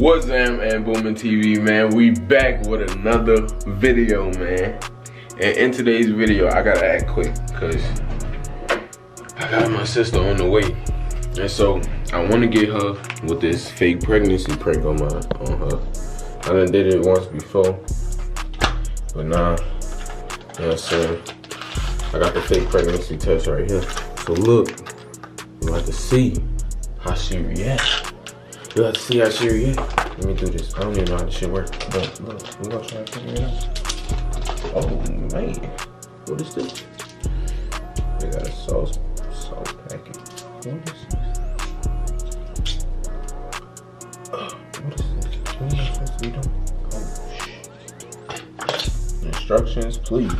What's up AntBoomin TV, man? We back with another video, man. And in today's video, I gotta act quick, cause I got my sister on the way. And so, I wanna get her with this fake pregnancy prank on my on her. I done did it once before, but nah, you know what I'm saying? I got the fake pregnancy test right here. So look, you have to see how she reacts. You have to see how react. Let me do this. I don't even know how this shit works. But look, we gonna try to figure it out. Oh man, what is this? They got a sauce, sauce packet. What is this? What is this? What am I supposed to be doing? Oh shit. Instructions, please.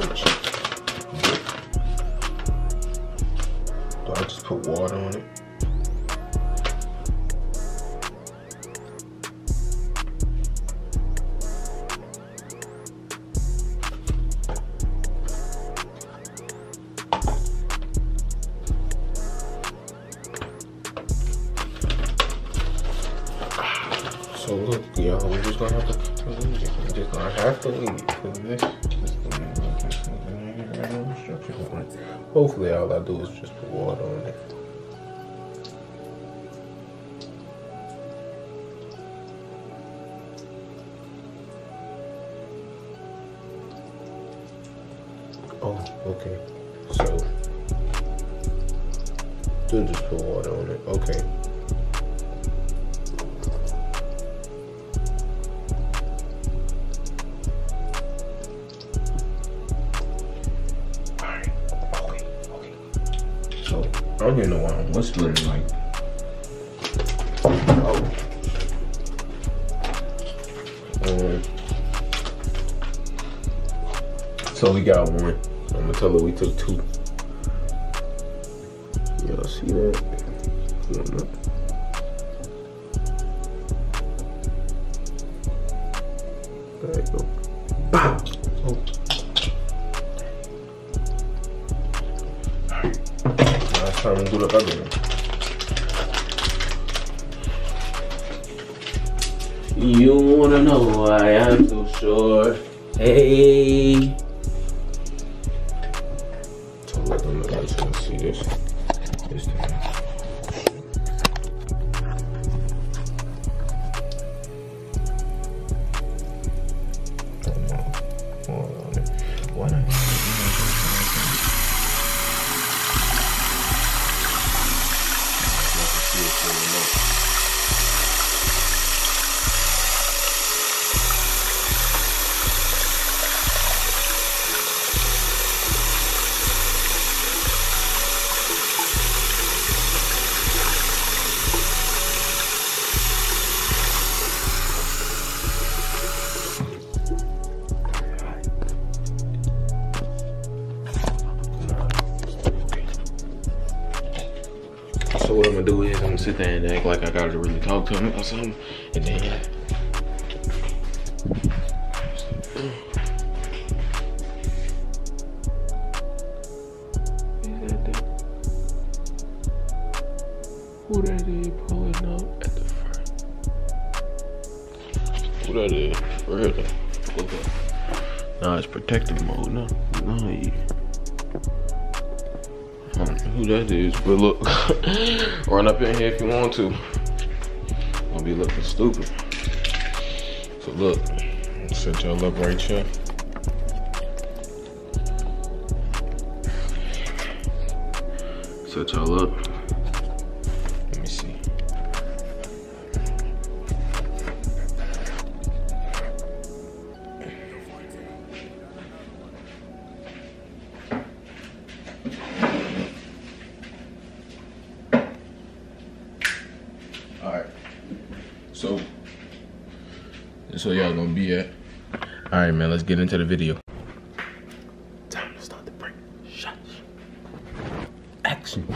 The? Do I just put water on it? Look, y'all, we're just gonna have to. We're just gonna have to leave. Cause this. Hopefully all I do is just put water on it. Oh, okay. So, do just put water on it. Okay. So, I don't even know why I'm like. Oh. Um, so we got one. I'm gonna tell her we took two. Y'all see that? There you go. Bow! Oh. Last time we do the. You wanna know why I'm so sure? Hey. So let them know you can see this. This time. Come on. Hold on. Why not? What I'm gonna do is I'm gonna sit there and act like I gotta really talk to him or something, and then. Is Who that is pulling up at the front? Who that is? Really? Okay. Nah, it's protective mode. No, no, you. Don't who that is, but look, run up in here if you want to. Gonna be looking stupid. So look, set y'all up right here. Set y'all up. This is where y'all gonna be at. All right, man. Let's get into the video. Time to start the break. Action.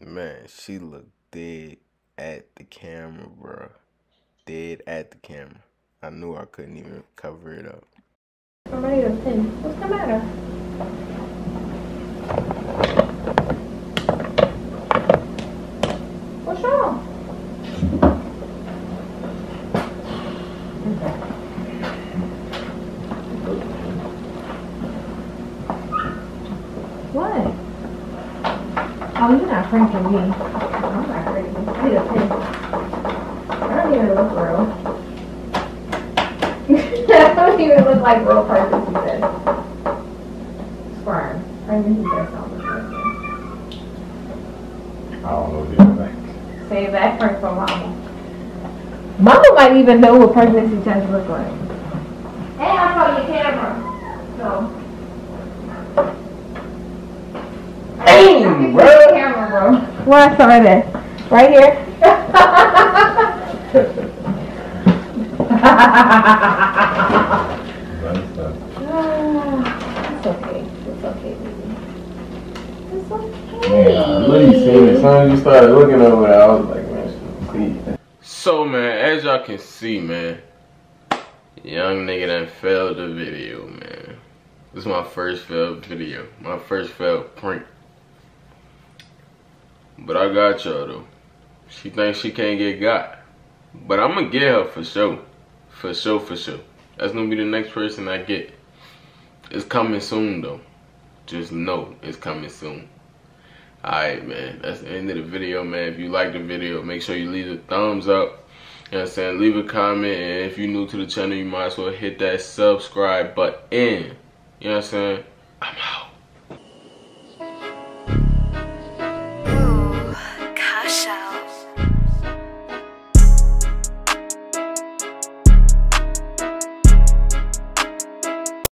Man, she looked dead at the camera, bro. Dead at the camera. I knew I couldn't even cover it up. I'm ready to pin. What's the matter? What's wrong? What? Oh, you're not pranking me. I'm not crazy. Need a pin. I don't even look real. I don't even look like real person, he said. Squirm. I knew he does sound like that. I don't know what you think. Save that prank for mama. Mama might even know what pregnancy tests look like. Hey, I saw your camera. So. Damn, Where's the camera, bro? Where I saw it at? Right here? okay. Okay. Man, I. As soon as you started looking over there, I was like, man, So man, as y'all can see, man, young nigga done failed the video, man. This is my first failed video, my first failed prank. But I got y'all though. She thinks she can't get got, but I'm gonna get her for sure, for sure, for sure. That's gonna be the next person I get. It's coming soon though. Just know it's coming soon. Alright, man. That's the end of the video, man. If you like the video, make sure you leave a thumbs up. You know what I'm saying? Leave a comment. And if you're new to the channel, you might as well hit that subscribe button. You know what I'm saying? I'm out.